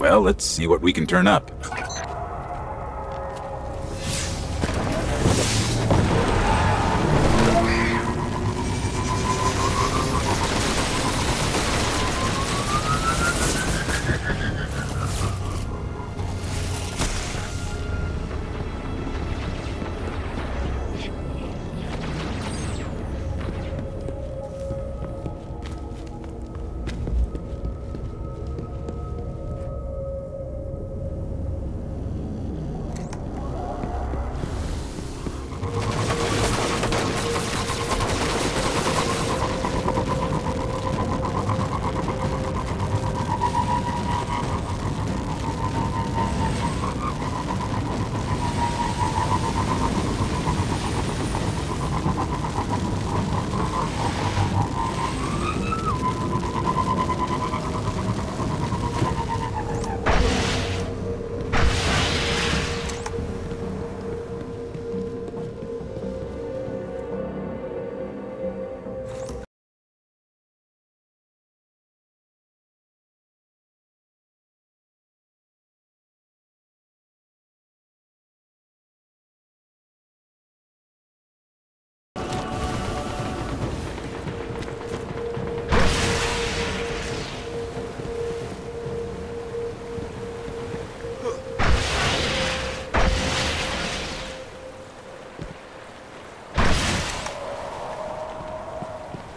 Well, let's see what we can turn up.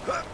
Huh?